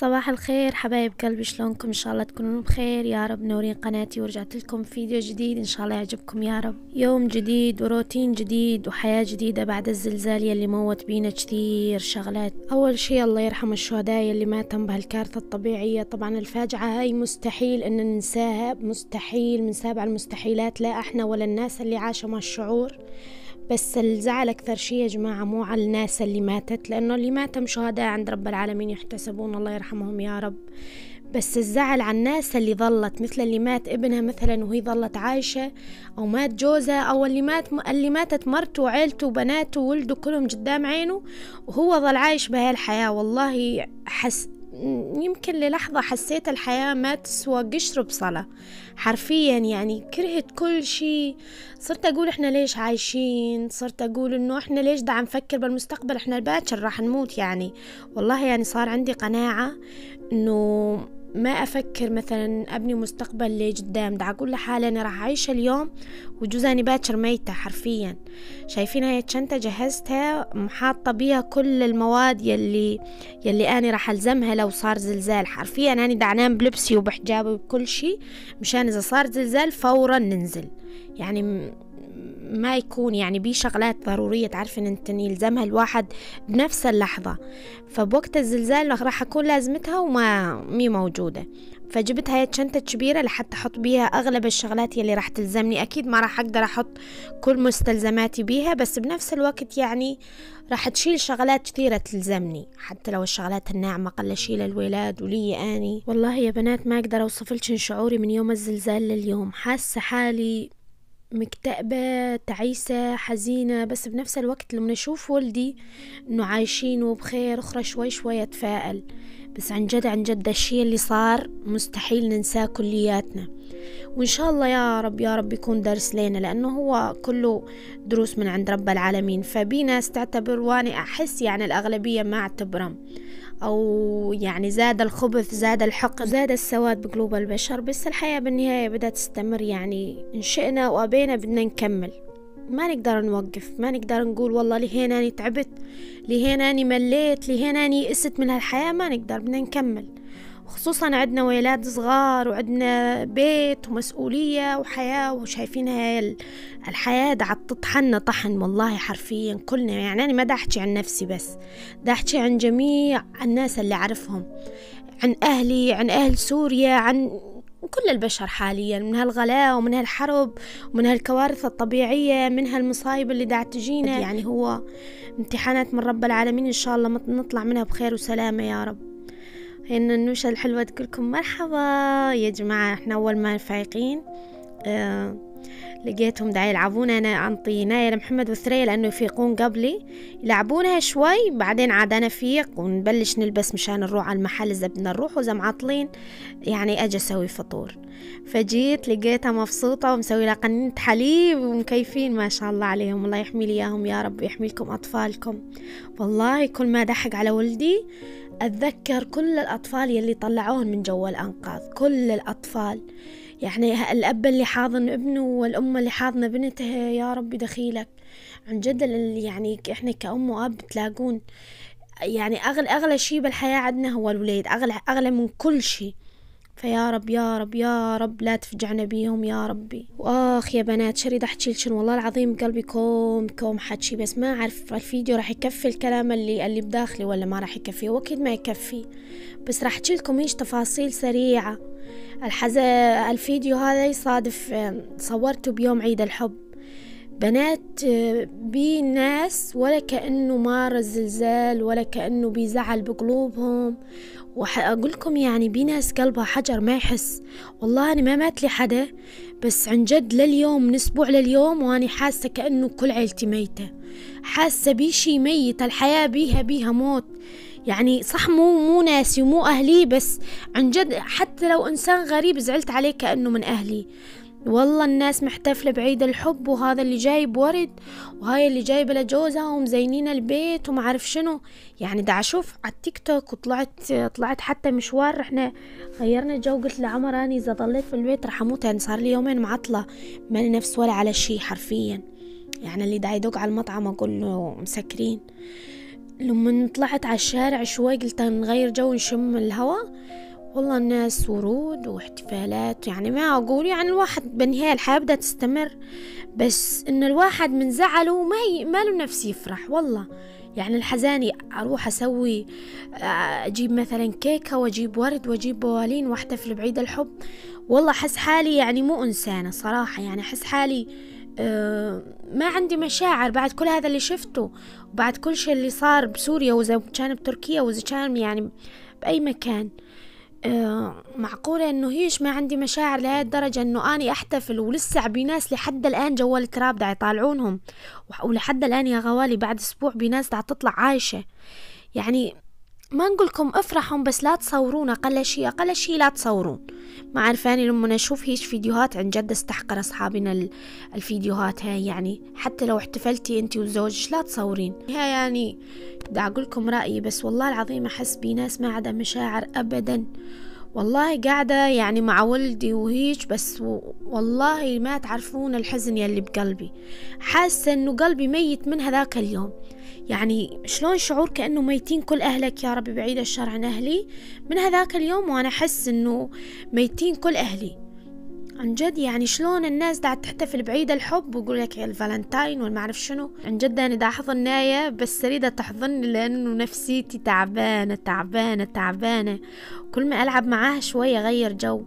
صباح الخير حبايب قلبي شلونكم؟ إن شاء الله تكونون بخير. يا رب نورين قناتي ورجعت لكم فيديو جديد إن شاء الله يعجبكم. يا رب يوم جديد وروتين جديد وحياة جديدة بعد الزلزال يلي موت بينا كثير شغلات. أول شي الله يرحم الشهداء يلي ماتوا بهالكارثة الطبيعية. طبعا الفاجعة هاي مستحيل إن ننساها مستحيل من سابع المستحيلات لا إحنا ولا الناس اللي عاشوا مع الشعور. بس الزعل أكثر شي يا جماعة مو على الناس اللي ماتت لأنه اللي ماتم شهداء عند رب العالمين يحتسبون الله يرحمهم يا رب. بس الزعل على الناس اللي ظلت مثل اللي مات ابنها مثلا وهي ظلت عايشة أو مات جوزها أو اللي مات اللي ماتت مرته وعيلته وبناته وولده كلهم قدام عينه وهو ظل عايش بهاي الحياة. والله حس يمكن للحظة حسيت الحياة ما تسوى قشر بصلة. حرفيا يعني كرهت كل شيء. صرت أقول إحنا ليش عايشين؟ صرت أقول إنه إحنا ليش دا نفكر بالمستقبل؟ إحنا الباكر راح نموت يعني. والله يعني صار عندي قناعة إنه ما أفكر مثلا أبني مستقبل لقدام دا أقول لحالي أنا راح أعيش اليوم وجوزاني باكر ميتة حرفيا. شايفين هاي الشنطة جهزتها محاطة بيها كل المواد يلي يلي أنا راح ألزمها لو صار زلزال. حرفيا أنا دا أنام بلبسي وبحجابي وبكل شي مشان إذا صار زلزال فورا ننزل. يعني ما يكون يعني بيه شغلات ضرورية تعرفين أنت يلزمها الواحد بنفس اللحظة. فبوقت الزلزال راح أكون لازمتها وما مي موجودة. فجبت هاي الشنطة كبيرة لحتى أحط بيها أغلب الشغلات يلي راح تلزمني. أكيد ما راح أقدر أحط كل مستلزماتي بيها بس بنفس الوقت يعني راح تشيل شغلات كثيرة تلزمني. حتى لو الشغلات الناعمة قل أشيل الولاد ولي أني. والله يا بنات ما أقدر أوصفلكن شعوري من يوم الزلزال لليوم. حاسة حالي مكتئبة تعيسة حزينة بس بنفس الوقت لما أشوف ولدي إنه عايشين وبخير أخرى شوي شوي أتفائل. بس عن جد عن جد الشي اللي صار مستحيل ننساه كلياتنا. وإن شاء الله يا رب يا رب يكون درس لنا لأنه هو كله دروس من عند رب العالمين. فبي ناس تعتبر أحس يعني الأغلبية ما أعتبرهم. أو يعني زاد الخبث زاد الحقد زاد السواد بقلوب البشر. بس الحياة بالنهاية بدها تستمر يعني إن شئنا وأبينا بدنا نكمل. ما نقدر نوقف ما نقدر نقول والله لهنا أنا تعبت لهنا أنا مليت لهنا أنا يئست من هالحياة. ما نقدر بدنا نكمل. خصوصا عندنا ولاد صغار وعندنا بيت ومسؤولية وحياة وشايفين هاي الحياة دا تطحنا طحن والله حرفيا كلنا. يعني أنا ما دا أحكي عن نفسي بس دا أحكي عن جميع الناس اللي أعرفهم عن أهلي عن أهل سوريا عن كل البشر حاليا من هالغلاء ومن هالحرب ومن هالكوارث الطبيعية من هالمصايب اللي دا تجينا. يعني هو امتحانات من رب العالمين إن شاء الله نطلع منها بخير وسلامة يا رب. إن النوشة الحلوة تقولكم مرحبا. يا جماعة إحنا أول ما فايقين آه لقيتهم دا يلعبون. أنا أنطي نايا لمحمد وثريا لأنه يفيقون قبلي. يلعبونها شوي بعدين عاد أنا فيق ونبلش نلبس مشان نروح على المحل إذا بدنا نروح وإذا معطلين يعني أجي أسوي فطور. فجيت لقيتها مبسوطة ومسوي لها قنينة حليب ومكيفين ما شاء الله عليهم. الله يحمي لي إياهم يا رب يحمي لكم أطفالكم. والله كل ما دحق على ولدي أتذكر كل الأطفال يلي طلعوهن من جوا الأنقاض كل الأطفال. يعني الأب اللي حاضن ابنه والأم اللي حاضنة بنتها يا ربي دخيلك. عن جد يعني إحنا كأم وأب تلاقون يعني أغلى أغلى شي بالحياة عندنا هو الولاد أغلى أغلى من كل شي. فيا رب يا رب يا رب لا تفجعنا بيهم يا ربي. وآخ يا بنات شريد احكي لكم والله العظيم قلبي كوم كوم حكي بس ما أعرف الفيديو راح يكفي الكلام اللي اللي بداخلي ولا ما راح يكفي؟ وأكيد ما يكفي. بس راح احكي لكم إيش؟ تفاصيل سريعة. الحزن الفيديو هذا يصادف صورته بيوم عيد الحب. بنات بي ناس ولا كأنه مار الزلزال ولا كأنه بيزعل بقلوبهم. وأقول لكم يعني بي ناس قلبها حجر ما يحس. والله أنا ما مات لي حدا بس عن جد لليوم من أسبوع لليوم وأنا حاسة كأنه كل عيلتي ميتة. حاسة بي شي ميت الحياة بيها بيها موت. يعني صح مو مو ناسي ومو أهلي بس عن جد حتى لو إنسان غريب زعلت عليه كأنه من أهلي. والله الناس محتفلة بعيد الحب وهذا اللي جايب ورد وهاي اللي جايبة لجوزها ومزينين البيت وما عارف شنو. يعني دا أشوف على التيك توك وطلعت طلعت حتى مشوار رحنا غيرنا جو قلت لعمر أني إذا ضليت في البيت راح أموت يعني صار لي يومين معطلة ماني نفس ولا على شي حرفيا. يعني اللي دا يدق على المطعم أقول له مسكرين. لما طلعت على الشارع شوي قلت نغير جو نشم الهواء والله الناس ورود واحتفالات يعني ما أقول يعني الواحد بالنهاية الحياة بدها تستمر بس إن الواحد من زعله ما ي... ما له نفس يفرح والله. يعني الحزاني أروح أسوي أجيب مثلا كيكة وأجيب ورد وأجيب بوالين وأحتفل بعيد الحب. والله أحس حالي يعني مو إنسانة صراحة يعني أحس حالي أه ما عندي مشاعر بعد كل هذا اللي شفته وبعد كل شيء اللي صار بسوريا وإذا كان بتركيا وإذا كان يعني بأي مكان. معقولة إنه هيش ما عندي مشاعر لهي الدرجة إنه أني أحتفل ولسه بناس لحد الآن جوال التراب دا يطالعونهم. ولحد الآن يا غوالي بعد أسبوع بناس دا تطلع عايشة. يعني ما نقولكم افرحوا بس لا تصورون أقل شيء أقل شيء لا تصورون. ما عارفاني لما أشوف هيش فيديوهات عن جد استحقر اصحابنا الفيديوهات هاي. يعني حتى لو احتفلتي انت وزوجك لا تصورين. هاي يعني دا أقولكم رأيي بس والله العظيم أحس بناس ما عندها مشاعر ابدا. والله قاعدة يعني مع ولدي وهيج بس والله ما تعرفون الحزن يلي بقلبي. حاسة إنه قلبي ميت من هذاك اليوم. يعني شلون شعور كأنه ميتين كل أهلك يا ربي بعيد الشر عن أهلي؟ من هذاك اليوم وأنا أحس إنه ميتين كل أهلي. عن جد يعني شلون الناس دا تحتفل بعيد الحب ويقول لك الفالنتاين والما أعرف شنو. عن جد أنا دا أحضن نايا بس اريدها تحضني لأنه نفسيتي تعبانة تعبانة تعبانة. كل ما ألعب معاها شوية غير جو.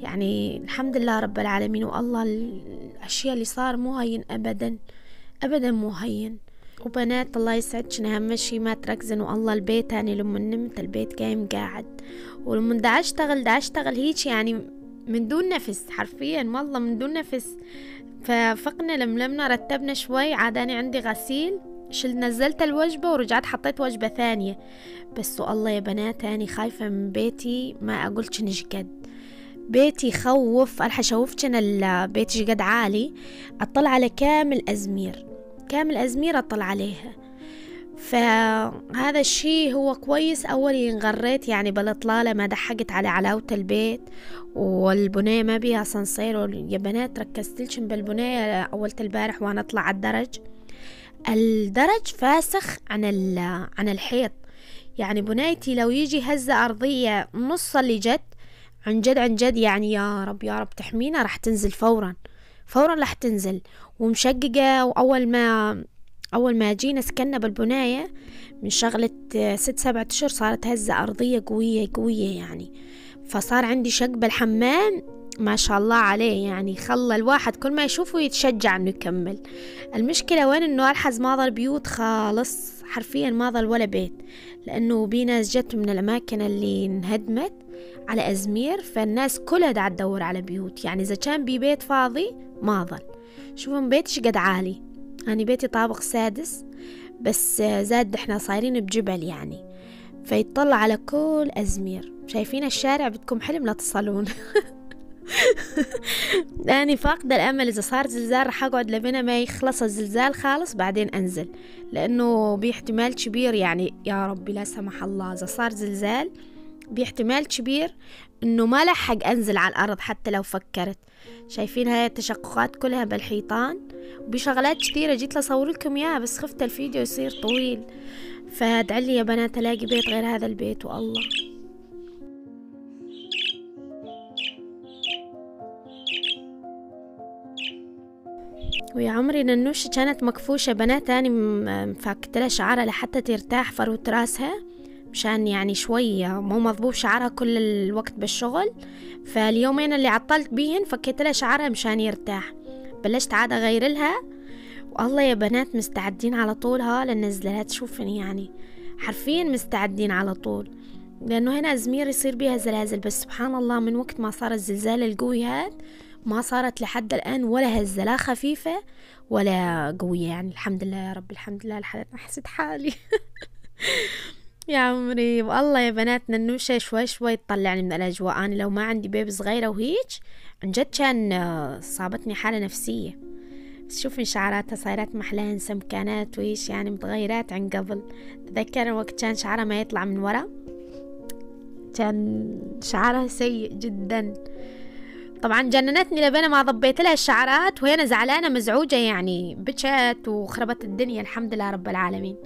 يعني الحمد لله رب العالمين والله الأشياء اللي صار مو هين ابدا ابدا مو هين وبنات الله يسعدكن أهم شي؟ ما تركزن والله البيت يعني لما نمت البيت قايم قاعد. ولما دا أشتغل دا أشتغل هيك يعني من دون نفس حرفيا والله من دون نفس. ففقنا لملمنا رتبنا شوي عاداني عندي غسيل شل نزلت الوجبة ورجعت حطيت وجبة ثانية. بس والله يا بنات أنا خايفة من بيتي ما أقولش نش قد. بيتي يخوف حشوفكن البيت قد عالي أطلع على كامل أزمير. كامل أزمير أطلع عليها. فهذا الشيء هو كويس. أولي انغريت يعني بالإطلالة ما دحقت على علاوة البيت والبناية ما بيها سنصير يا بنات ركزتلشن بالبناية أولة البارح وأنا أطلع على الدرج. الدرج فاسخ عن عن الحيط. يعني بنايتي لو يجي هزة أرضية نص اللي جت عن جد عن جد يعني يا رب يا رب تحمينا راح تنزل فورا. فورا راح تنزل. ومشققة وأول ما أول ما جينا سكننا بالبناية من شغلة ست سبعة أشهر صارت هزة أرضية قوية قوية يعني. فصار عندي شق بالحمام ما شاء الله عليه يعني. خلى الواحد كل ما يشوفه يتشجع إنه يكمل. المشكلة وين؟ إنه ألحز ما ظل بيوت خالص. حرفيا ما ظل ولا بيت. لأنه بي ناس جت من الأماكن اللي انهدمت. على أزمير فالناس كلها دا تدور على بيوت. يعني إذا كان بي بيت فاضي ما ظل. شوفوا بيتي قد عالي. أنا بيتي طابق سادس بس زاد إحنا صايرين بجبل يعني. فيطلع على كل أزمير. شايفين الشارع بدكم حلم لا تصلون. أنا فاقدة الأمل إذا صار زلزال رح أقعد لبنا ما يخلص الزلزال خالص بعدين أنزل. لأنه باحتمال كبير يعني يا ربي لا سمح الله إذا صار زلزال باحتمال كبير إنه ما لحق أنزل على الأرض حتى لو فكرت. شايفين هاي التشققات كلها بالحيطان. وبشغلات كثيرة جيت لصور لكم إياها بس خفت الفيديو يصير طويل. فادعلي يا بنات ألاقي بيت غير هذا البيت والله. ويا عمري ننوشة كانت مكفوشة بنات تاني مفكت لها شعرها لحتى ترتاح فروة راسها. مشان يعني شوية مو مضبوط شعرها كل الوقت بالشغل فاليومين اللي عطلت بيهن فكيت لها شعرها مشان يرتاح. بلشت عاد أغير لها والله يا بنات مستعدين على طول ها للنزلة تشوفني يعني حرفيا مستعدين على طول لأنه هنا أزمير يصير بيها زلازل. بس سبحان الله من وقت ما صار الزلزال القوي هذا ما صارت لحد الآن ولا هزة لا خفيفة ولا قوية. يعني الحمد لله يا رب الحمد لله حسيت حالي. يا عمري والله يا بنات ننوشة شوي شوي تطلعني من الأجواء. أنا لو ما عندي بيبي صغيرة وهيج عن جد كان آه، صابتني حالة نفسية. بس شوفي شعراتها صايرات محلاها سمكانات وإيش يعني متغيرات عن قبل. تذكر وقت كان شعرها ما يطلع من ورا؟ كان شعرها سيء جدا. طبعا جننتني لبنا ما ضبيت لها الشعرات وهي زعلانة مزعوجة يعني بكت وخربت الدنيا الحمد لله رب العالمين.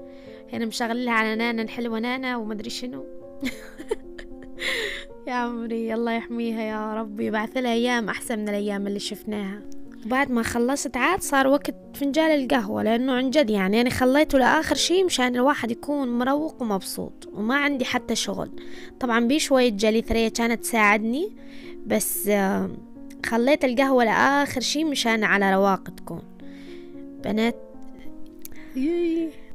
هنا مشغل لها على نانا الحلوة نانا ومدري شنو. يا عمري الله يحميها يا رب يبعث لها أيام أحسن من الأيام اللي شفناها. بعد ما خلصت عاد صار وقت فنجان القهوة لأنه عن جد يعني أنا خليته لآخر شي مشان الواحد يكون مروق ومبسوط وما عندي حتى شغل. طبعا بي شوية جالي ثريا كانت تساعدني بس خليت القهوة لآخر شي مشان على رواق تكون. بنات.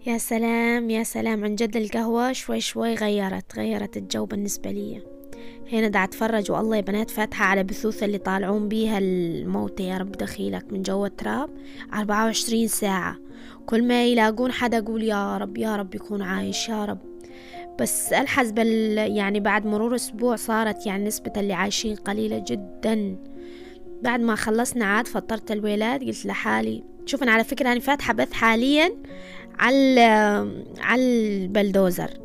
يا سلام يا سلام. عن جد القهوة شوي شوي غيرت غيرت الجو بالنسبة لي. هنا دا أتفرج والله يا بنات فاتحة على بثوث اللي طالعون بيها الموتى يا رب. دخيلك من جوا التراب. أربعة وعشرين ساعة. كل ما يلاقون حدا يقول يا رب يا رب يكون عايش يا رب. بس بال يعني بعد مرور أسبوع صارت يعني نسبة اللي عايشين قليلة جدا. بعد ما خلصنا عاد فطرت الولاد قلت لحالي شوف أنا على فكرة أنا فاتحة بث حاليا. على على البلدوزر.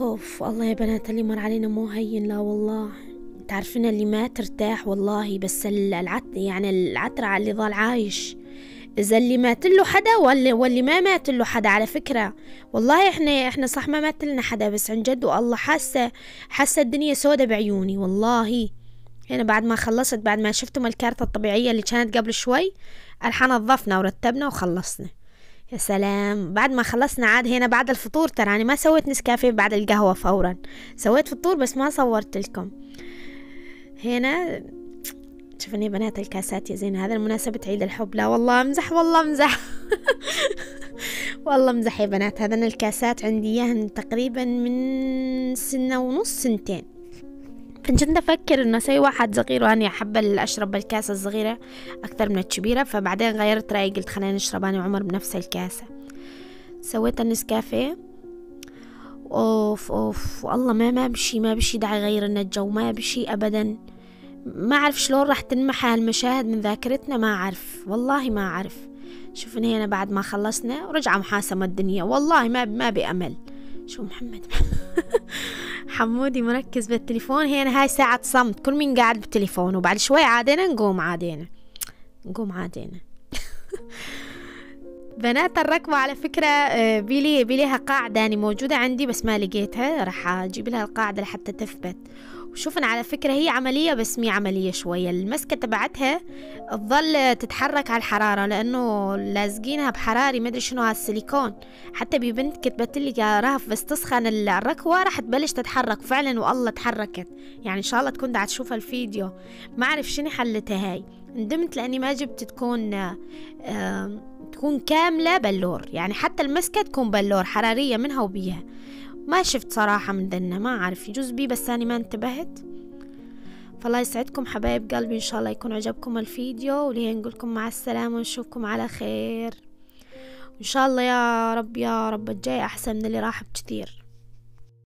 اوف الله يا بنات اللي مر علينا مو هين لا والله. تعرفين اللي ما ترتاح والله بس العت يعني العترة اللي ظل عايش. إذا اللي مات له حدا واللي واللي ما مات له حدا على فكرة. والله إحنا إحنا صح ما مات لنا حدا بس عن جد والله حاسه حاسة الدنيا سودة بعيوني والله. هنا بعد ما خلصت بعد ما شفتم الكارتة الطبيعية اللي كانت قبل شوي الحين نظفنا ورتبنا وخلصنا. يا سلام. بعد ما خلصنا عاد هنا بعد الفطور ترى أنا ما سويت نسكافيه بعد القهوة فورا. سويت فطور بس ما صورت لكم. هنا يا بنات الكاسات يا زين هذا المناسبة عيد الحب. لا والله أمزح والله أمزح. والله أمزح يا بنات. هذا الكاسات عندي إياهن تقريبا من سنة ونص سنتين. كنت أفكر إنه أسوي واحد صغير وأني أحب أشرب الكاسة الصغيرة أكثر من الكبيرة فبعدين غيرت رأيي قلت خلينا نشرب أنا وعمر بنفس الكاسة. سويت النسكافيه. أوف أوف والله ما ما بشي ما بشي داعي غير إن الجو ما بشي أبدا. ما أعرف شلون راح تنمحى هالمشاهد من ذاكرتنا ما أعرف والله ما أعرف. شوفني هنا بعد ما خلصنا ورجع محاسمة الدنيا والله ما ما بأمل. شو محمد؟ حمودي مركز بالتليفون. هنا هاي ساعة صمت. كل مين قاعد بالتليفون؟ وبعد شوي عادينا نقوم عادينا. نقوم عادينا. بنات الركبة على فكرة آه، بيلي بيليها قاعدة يعني موجودة عندي بس ما لقيتها. راح أجيب لها القاعدة لحتى تثبت. وشوفنا على فكرة هي عملية بس مي عملية شوية. المسكة تبعتها تظل تتحرك على الحرارة لأنه لازقينها بحراري مدري شنو هالسيليكون حتى ببنت كتبت لي رهف بس تسخن الركوة راح تبلش تتحرك. فعلا والله تحركت. يعني إن شاء الله تكون قاعد تشوف الفيديو. ما أعرف شنو حلتها هاي. ندمت لأني ما جبت تكون تكون كاملة بلور. يعني حتى المسكة تكون بلور حرارية منها وبيها. ما شفت صراحة من ذنة ما أعرف يجوز بي بس أنا ما انتبهت. فالله يسعدكم حبايب قلبي إن شاء الله يكون عجبكم الفيديو وليه نقولكم مع السلامة ونشوفكم على خير. إن شاء الله يا رب يا رب الجاي أحسن من اللي راح بكثير